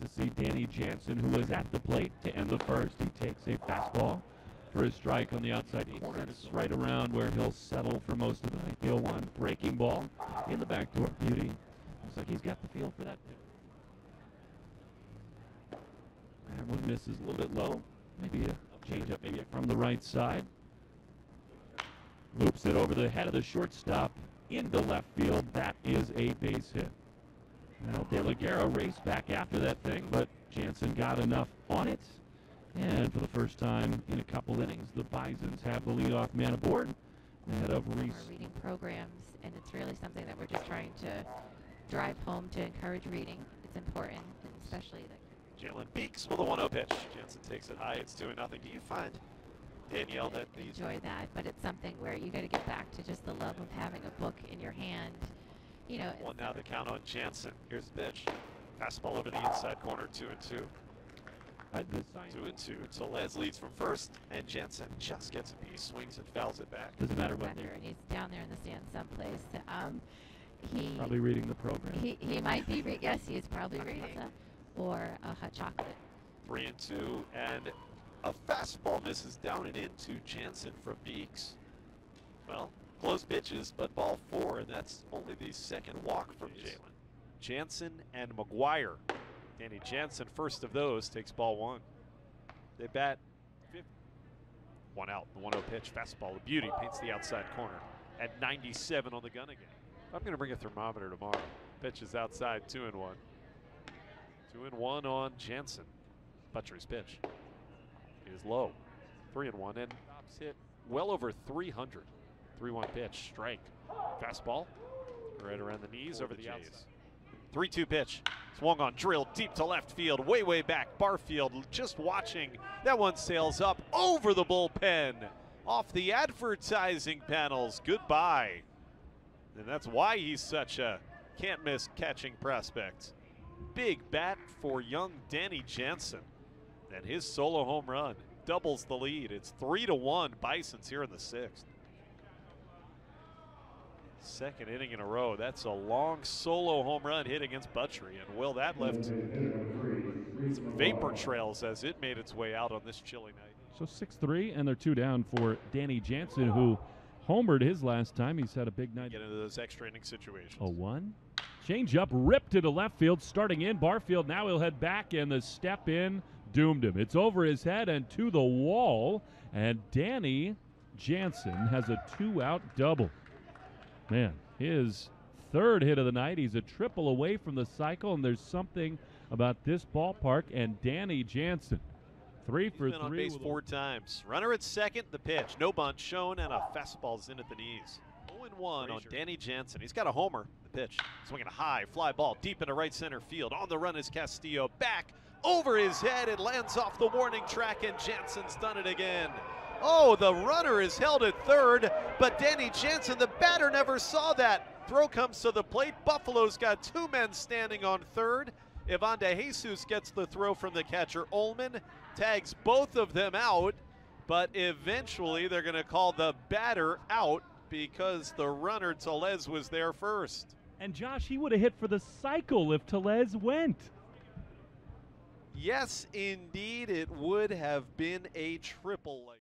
to see Danny Jansen, who was at the plate to end the first. He takes a fastball for a strike on the outside corner. It's right around where he'll settle for most of the night. Feel one breaking ball in the back door. Beauty. Looks like he's got the feel for that. That one misses a little bit low. Maybe a changeup, maybe from the right side. Loops it over the head of the shortstop into left field. That is a base hit. Now De La Guerra raced back after that thing, but Jansen got enough on it. And for the first time in a couple innings, the Bisons have the leadoff man aboard ahead of Reese. Our reading programs, and it's really something that we're just trying to drive home to encourage reading. It's important, and especially like Jalen Beeks with a 1 0 pitch. Jansen takes it high. It's 2 0. Do you find, Danielle, that these. enjoy that, but it's something where you got to get back to just the love of having a book in your hand. You know, One now the count on Jansen. Here's the pitch. Fastball over the inside corner. 2 and 2. At the sign- 2 and 2. Tellez leads from first, and Jansen just gets a piece, swings and fouls it back. Doesn't matter what and he's down there in the stands someplace. Um, he probably reading the program. he he might be re- yes, he is probably reading some or a hot chocolate. 3 and 2, and a fastball misses down and into Jansen from Beeks. Well, close pitches, but ball four, and that's only the second walk from Jalen. Jansen and McGuire. Danny Jansen, first of those, takes ball one. They bat fifth. One out, the 1 0 pitch, fastball, the beauty, paints the outside corner at 97 on the gun again. I'm going to bring a thermometer tomorrow. Pitches outside, 2 and 1. 2 and 1 on Jansen. Buttrey's pitch is low. 3 and 1, and stops hit well over 300. 3 1 pitch, strike. Fastball, right around the knees over the the, outside. 3 2 pitch. Swung on, drilled deep to left field, way, way back. Barfield just watching. That one sails up over the bullpen, off the advertising panels. Goodbye. And that's why he's such a can't miss catching prospect. Big bat for young Danny Jansen. And his solo home run doubles the lead. It's 3 to 1 Bisons here in the sixth. Second inning in a row. That's a long solo home run hit against Buttrey. And will that left some vapor trails as it made its way out on this chilly night. So 6 3, and they're two down for Danny Jansen, who homered his last time. He's had a big night. Get into those extra inning situations. A one. Change up, ripped to the left field, starting in. Barfield now he'll head back, and the step in doomed him. It's over his head and to the wall, and Danny Jansen has a two out double. Man, his third hit of the night. He's a triple away from the cycle, and there's something about this ballpark and Danny Jansen. Three He's for been on three. base with a- four times. Runner at second, the pitch. No bunt shown, and a fastball's in at the knees. 0 1 on Danny Jansen. He's got a homer. The pitch. Swinging a high fly ball deep into right center field. On the run is Castillo. Back over his head. It lands off the warning track, and Jansen's done it again. Oh, the runner is held at third, but Danny Jansen, the batter, never saw that. Throw comes to the plate. Buffalo's got two men standing on third. Ivan De Jesus gets the throw from the catcher Ullman, tags both of them out, but eventually they're going to call the batter out because the runner Tellez was there first. And Josh, he would have hit for the cycle if Tellez went. Yes, indeed, it would have been a triple.